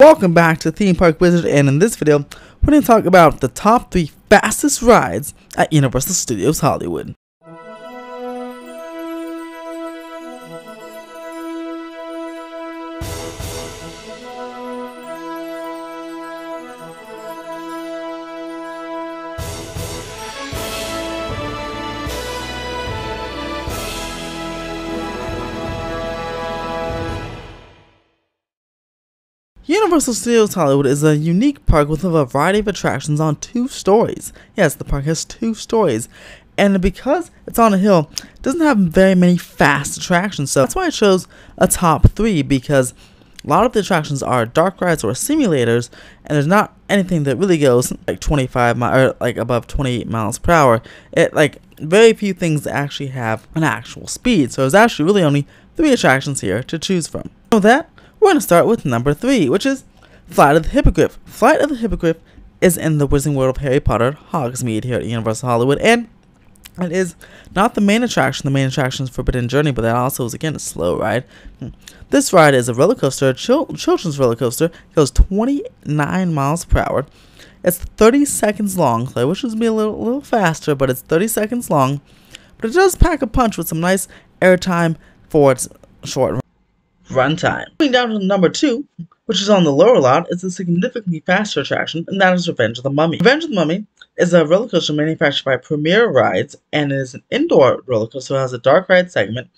Welcome back to Theme Park Wizard and in this video we're going to talk about the top 3 fastest rides at Universal Studios Hollywood. Universal Studios Hollywood is a unique park with a variety of attractions on two stories. Yes, the park has two stories. And because it's on a hill, it doesn't have very many fast attractions. So that's why I chose a top three because a lot of the attractions are dark rides or simulators, and there's not anything that really goes like 25 miles or like above 28 miles per hour. It like very few things actually have an actual speed. So there's actually really only three attractions here to choose from. So that we're going to start with number three, which is Flight of the Hippogriff. Flight of the Hippogriff is in the Wizarding World of Harry Potter, Hogsmeade here at Universal Hollywood, and it is not the main attraction. The main attraction is Forbidden Journey, but that also is, again, a slow ride. Hmm. This ride is a roller coaster, a chil children's roller coaster. It goes 29 miles per hour. It's 30 seconds long, so I wish it would be a little, little faster, but it's 30 seconds long. But it does pack a punch with some nice airtime for its short runtime. Moving down to number two, which is on the lower lot, is a significantly faster attraction, and that is Revenge of the Mummy. Revenge of the Mummy is a roller coaster manufactured by Premier Rides and is an indoor roller coaster. It has a dark ride segment,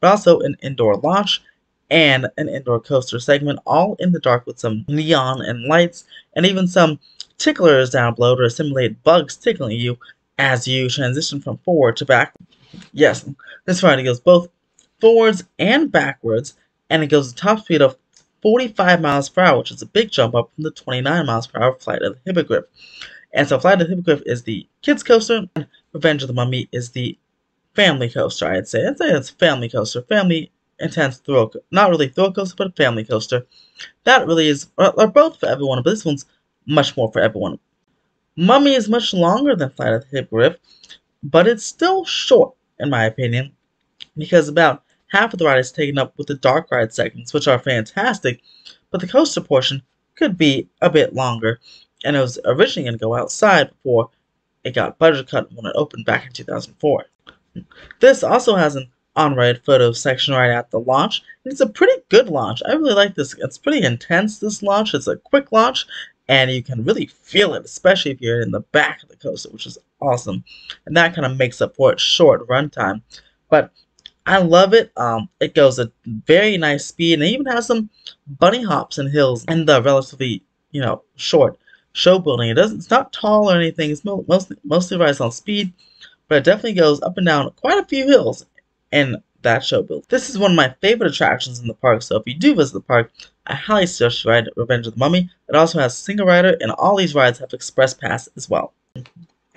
but also an indoor launch and an indoor coaster segment, all in the dark with some neon and lights, and even some ticklers down below to simulate bugs tickling you as you transition from forward to back. Yes, this ride goes both forwards and backwards, and it goes at top speed of 45 miles per hour, which is a big jump up from the 29 miles per hour Flight of the Hippogriff. And so Flight of the Hippogriff is the kids coaster, and Revenge of the Mummy is the family coaster, I'd say. I'd say it's family coaster, family intense thrill, not really thrill coaster, but a family coaster. That really is, are both for everyone, but this one's much more for everyone. Mummy is much longer than Flight of the Hippogriff, but it's still short, in my opinion, because about half of the ride is taken up with the dark ride segments, which are fantastic, but the coaster portion could be a bit longer, and it was originally going to go outside before it got budget cut when it opened back in 2004. This also has an on-ride photo section right at the launch. and It's a pretty good launch. I really like this. It's pretty intense, this launch. It's a quick launch, and you can really feel it, especially if you're in the back of the coaster, which is awesome. And that kind of makes up for its short runtime. But I love it. Um, it goes a very nice speed, and it even has some bunny hops and hills in the relatively, you know, short show building. It doesn't. It's not tall or anything. It's mostly mostly rides on speed, but it definitely goes up and down quite a few hills in that show build. This is one of my favorite attractions in the park. So if you do visit the park, I highly suggest you ride Revenge of the Mummy. It also has single rider, and all these rides have express pass as well.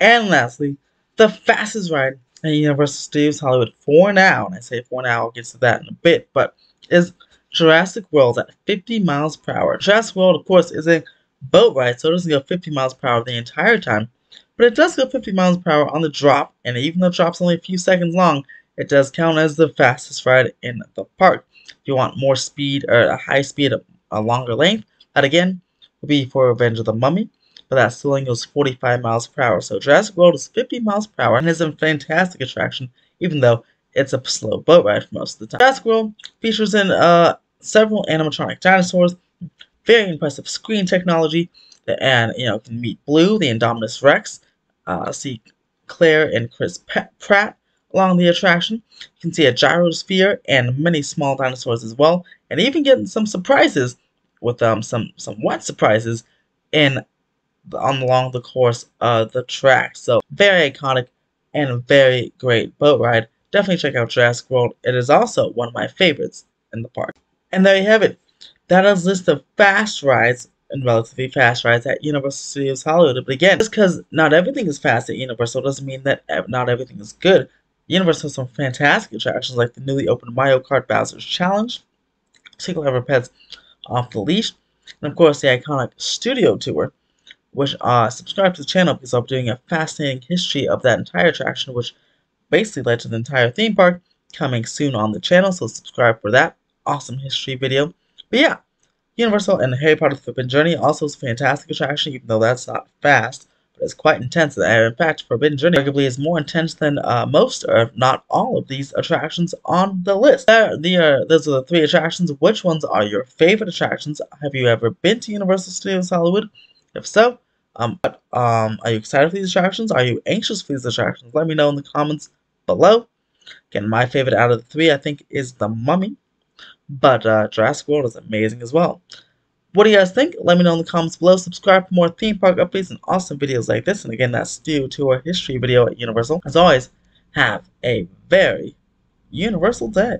And lastly, the fastest ride at Universal Studios Hollywood. For now, and I say for now, I'll get to that in a bit, but is Jurassic World at 50 miles per hour. Jurassic World, of course, is a boat ride, so it doesn't go 50 miles per hour the entire time, but it does go 50 miles per hour on the drop, and even though the drop's only a few seconds long, it does count as the fastest ride in the park. If you want more speed, or a high speed, a longer length, that again will be for Revenge of the Mummy but that ceiling goes 45 miles per hour. So Jurassic World is 50 miles per hour and is a fantastic attraction, even though it's a slow boat ride for most of the time. Jurassic World features in uh, several animatronic dinosaurs, very impressive screen technology, and you know can meet Blue, the Indominus Rex, uh, see Claire and Chris Pratt along the attraction. You can see a gyrosphere and many small dinosaurs as well, and even getting some surprises with um some some wet surprises in along the course of the track. So very iconic and a very great boat ride. Definitely check out Jurassic World. It is also one of my favorites in the park. And there you have it. That is a list of fast rides and relatively fast rides at Universal Studios Hollywood. But again, just because not everything is fast at Universal doesn't mean that not everything is good. Universal has some fantastic attractions like the newly opened Mario Kart Bowser's Challenge, Tickle Ever Pets Off the Leash, and of course the iconic Studio Tour, which uh, subscribe to the channel because I'll be doing a fascinating history of that entire attraction, which basically led to the entire theme park coming soon on the channel. So subscribe for that awesome history video. But yeah, Universal and Harry Potter Forbidden Journey also is a fantastic attraction, even though that's not fast, but it's quite intense. And in fact, Forbidden Journey arguably is more intense than uh, most, or if not all, of these attractions on the list. There, the, uh, those are the three attractions. Which ones are your favorite attractions? Have you ever been to Universal Studios Hollywood? If so, um, um, are you excited for these attractions? Are you anxious for these attractions? Let me know in the comments below. Again, my favorite out of the three, I think, is The Mummy. But uh, Jurassic World is amazing as well. What do you guys think? Let me know in the comments below. Subscribe for more theme park updates and awesome videos like this. And again, that's Studio Tour History video at Universal. As always, have a very universal day.